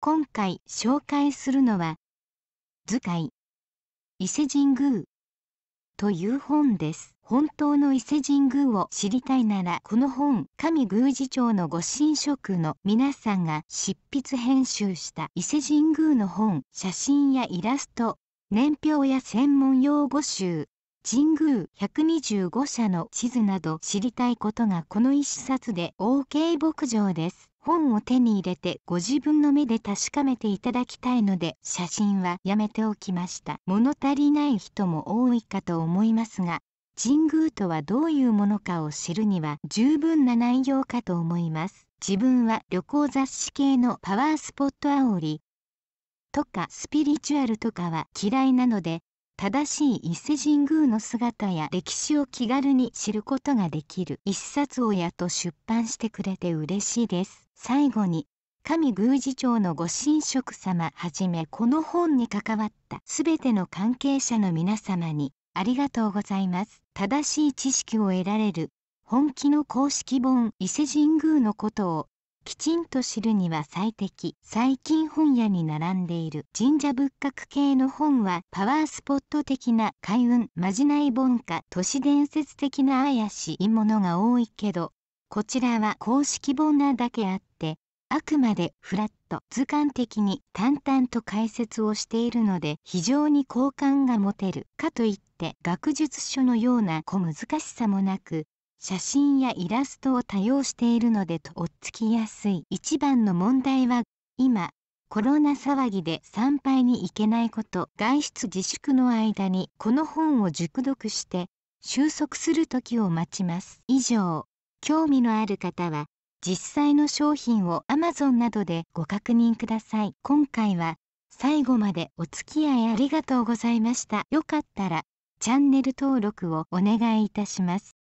今回紹介するのは図解伊勢神宮。という本です。本当の伊勢神宮を知りたいならこの本上宮司長のご神職の皆さんが執筆編集した伊勢神宮の本写真やイラスト年表や専門用語集。神宮125社の地図など知りたいことがこの一冊で OK 牧場です。本を手に入れてご自分の目で確かめていただきたいので写真はやめておきました。物足りない人も多いかと思いますが、神宮とはどういうものかを知るには十分な内容かと思います。自分は旅行雑誌系のパワースポット煽りとかスピリチュアルとかは嫌いなので正しい伊勢神宮の姿や歴史を気軽に知ることができる一冊親と出版してくれて嬉しいです。最後に、上宮司長のご神職様はじめこの本に関わったすべての関係者の皆様にありがとうございます。正しい知識を得られる本気の公式本伊勢神宮のことをきちんと知るには最適最近本屋に並んでいる神社仏閣系の本はパワースポット的な開運まじない本か都市伝説的な怪しいものが多いけどこちらは公式本なだけあってあくまでフラット図鑑的に淡々と解説をしているので非常に好感が持てるかといって学術書のような小難しさもなく写真やイラストを多用しているのでとっつきやすい。一番の問題は今コロナ騒ぎで参拝に行けないこと外出自粛の間にこの本を熟読して収束する時を待ちます。以上興味のある方は実際の商品を Amazon などでご確認ください。今回は最後までお付き合いありがとうございました。よかったらチャンネル登録をお願いいたします。